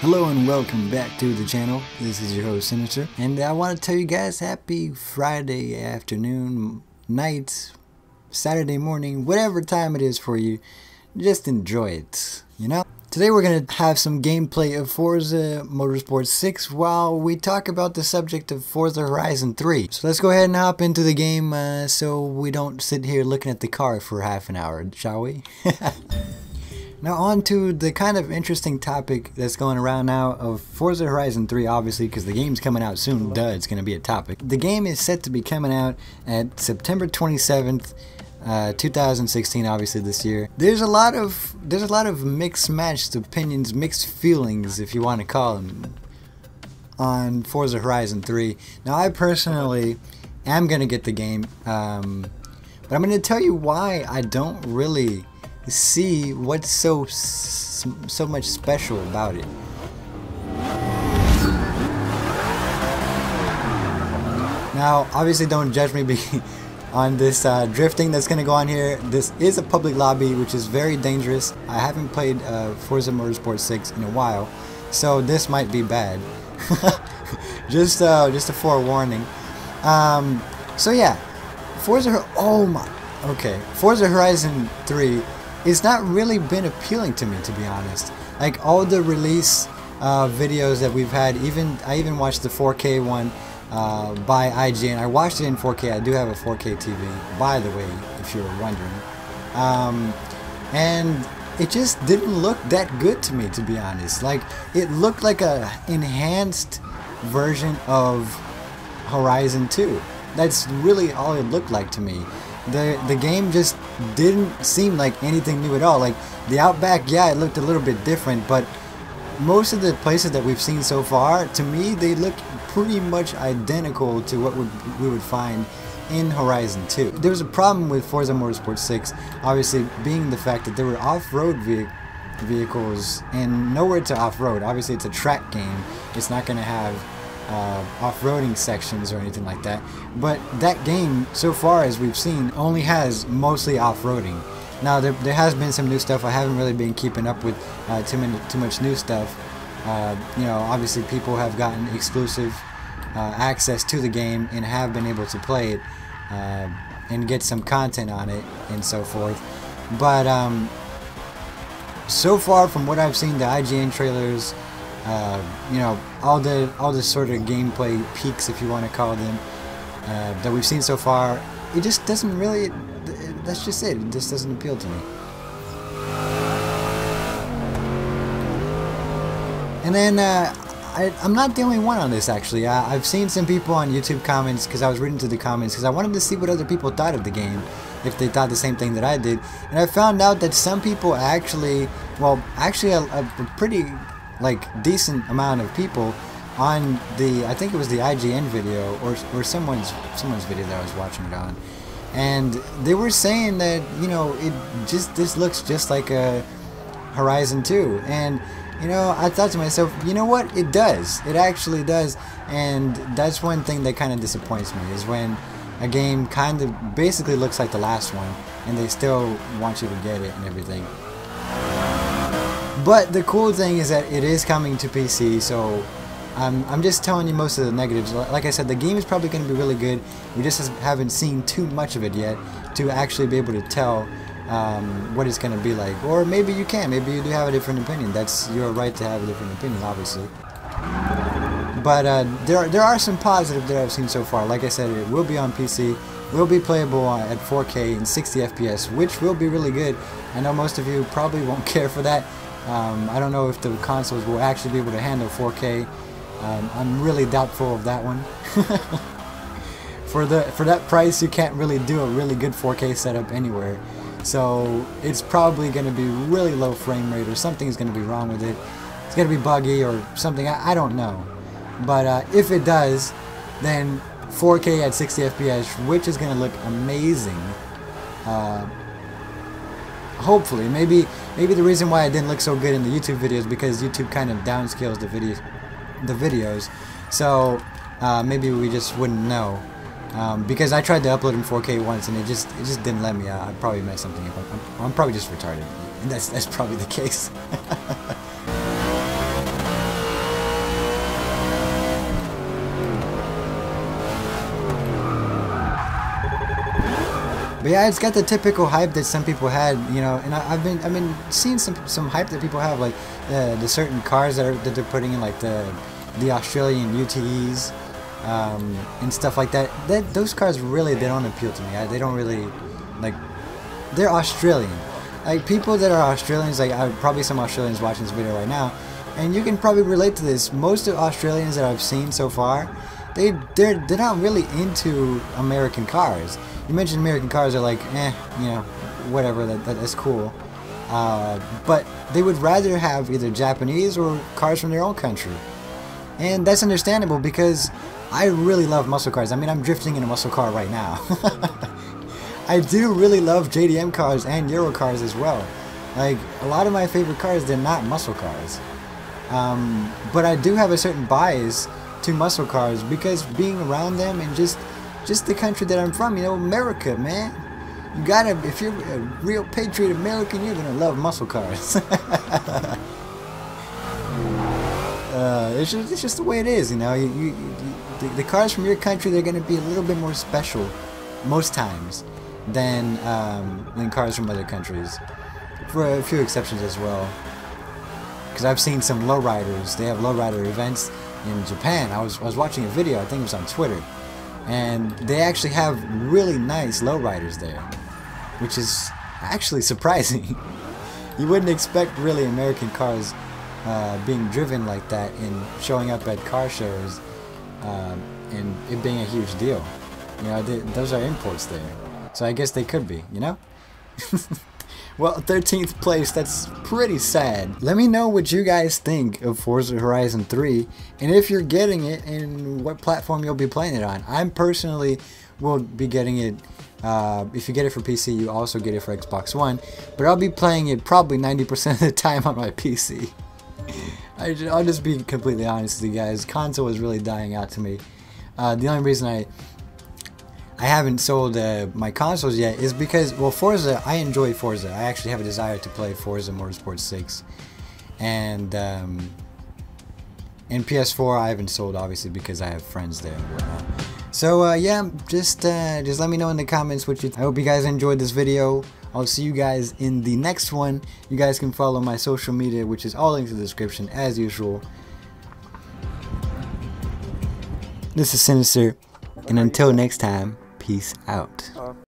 Hello and welcome back to the channel. This is your host Synyster, and I want to tell you guys happy Friday afternoon, night, Saturday morning, whatever time it is for you. Just enjoy it, you know? Today we're going to have some gameplay of Forza Motorsport 6 while we talk about the subject of Forza Horizon 3. So let's go ahead and hop into the game uh, so we don't sit here looking at the car for half an hour, shall we? Now on to the kind of interesting topic that's going around now of Forza Horizon 3 obviously because the game's coming out soon, duh, it's going to be a topic. The game is set to be coming out at September 27th, uh, 2016 obviously this year. There's a lot of there's a lot of mixed matched opinions, mixed feelings if you want to call them on Forza Horizon 3. Now I personally am going to get the game um, but I'm going to tell you why I don't really see what's so so much special about it. Now, obviously, don't judge me on this uh, drifting that's going to go on here. This is a public lobby, which is very dangerous. I haven't played uh, Forza Motorsport 6 in a while, so this might be bad. just, uh, just a forewarning. Um, so yeah, Forza. Oh my. Okay, Forza Horizon 3 it's not really been appealing to me to be honest. Like all the release uh, videos that we've had, even I even watched the 4K one uh, by IGN. I watched it in 4K. I do have a 4K TV, by the way, if you were wondering. Um, and it just didn't look that good to me, to be honest. Like it looked like a enhanced version of Horizon 2. That's really all it looked like to me the the game just didn't seem like anything new at all. Like the Outback, yeah, it looked a little bit different, but most of the places that we've seen so far, to me, they look pretty much identical to what would, we would find in Horizon 2. There was a problem with Forza Motorsport 6, obviously being the fact that there were off-road ve vehicles and nowhere to off-road. Obviously it's a track game. It's not going to have uh, off-roading sections or anything like that. But that game, so far as we've seen, only has mostly off-roading. Now there, there has been some new stuff. I haven't really been keeping up with uh, too many too much new stuff. Uh, you know, obviously people have gotten exclusive uh, access to the game and have been able to play it uh, and get some content on it and so forth. But um, so far, from what I've seen, the IGN trailers uh, you know, all the all the sort of gameplay peeks, if you want to call them, uh, that we've seen so far, it just doesn't really. That's just it. It just doesn't appeal to me. And then uh, I, am not the only one on this actually. I, have seen some people on YouTube comments because I was reading through the comments because I wanted to see what other people thought of the game, if they thought the same thing that I did. And I found out that some people actually, well, actually a, a pretty like decent amount of people on the I think it was the IGN video or or someone's someone's video that I was watching it on, and they were saying that you know it just this looks just like a Horizon 2, and you know I thought to myself, you know what, it does, it actually does, and that's one thing that kind of disappoints me is when a game kind of basically looks like the last one, and they still want you to get it and everything. But the cool thing is that it is coming to PC, so I'm, I'm just telling you most of the negatives. Like I said, the game is probably going to be really good. We just haven't seen too much of it yet to actually be able to tell um, what it's going to be like. Or maybe you can. Maybe you do have a different opinion. That's your right to have a different opinion, obviously. But uh, there, are, there are some positives that I've seen so far. Like I said, it will be on PC, will be playable at 4K and 60 FPS, which will be really good. I know most of you probably won't care for that, um, I don't know if the consoles will actually be able to handle 4K. Um, I'm really doubtful of that one. for the for that price, you can't really do a really good 4K setup anywhere. So it's probably going to be really low frame rate, or something is going to be wrong with it. It's going to be buggy or something. I, I don't know. But uh, if it does, then 4K at 60 FPS, which is going to look amazing. Uh, hopefully, maybe maybe the reason why it didn't look so good in the YouTube videos because YouTube kind of downscales the videos, the videos. So uh, maybe we just wouldn't know. Um, because I tried to upload in 4K once and it just it just didn't let me. I probably messed something up. I'm, I'm probably just retarded. And that's that's probably the case. But yeah, it's got the typical hype that some people had, you know, and I, have been I've been seeing some some hype that people have, like uh, the certain cars that are that they're putting in, like the the Australian UTEs um, and stuff like that. That those cars really they don't appeal to me. I, they don't really like. They're Australian. Like people that are Australians, like I probably some Australians watching this video right now, and you can probably relate to this. Most of Australians that I've seen so far, they they're they're not really into American cars. You mentioned American cars are like, eh, you know, whatever. That, that that's cool. Uh, but they would rather have either Japanese or cars from their own country. And that's understandable because I really love muscle cars. I mean, I'm drifting in a muscle car right now. I do really love JDM cars and Euro cars as well. Like, a lot of my favorite cars, they're not muscle cars. Um, but I do have a certain bias to muscle cars because being around them and just just the country that I'm from, you know, America, man. You gotta, if you're a real patriot American, you're gonna love muscle cars. uh, it's, just, it's just the way it is, you know. You, you, you the, the, cars from your country, they're gonna be a little bit more special most times than um, than cars from other countries, for a few exceptions as well. Because I've seen some lowriders. They have lowrider events in Japan. I was I was watching a video. I think it was on Twitter and they actually have really nice lowriders there, which is actually surprising. you wouldn't expect really American cars uh, being driven like that and showing up at car shows um, and it being a huge deal. You know, they, those are imports there, so I guess they could be. You know. Well, 13th place, that's pretty sad. Let me know what you guys think of Forza Horizon 3 and if you're getting it and what platform you'll be playing it on. I'm personally will be getting it, uh, if you get it for PC, you also get it for Xbox One, but I'll be playing it probably 90% of the time on my PC. I, will just be completely honest with you guys, console is really dying out to me. Uh, the only reason I I haven't sold uh, my consoles yet is because, well, Forza, I enjoy Forza. I actually have a desire to play Forza Motorsport 6. And, um, in PS4, I haven't sold, obviously, because I have friends there and whatnot. So, uh, yeah, just, uh, just let me know in the comments what you I hope you guys enjoyed this video. I'll see you guys in the next one. You guys can follow my social media, which is all linked in the description, as usual. This is Synyster, and until next time, Peace out.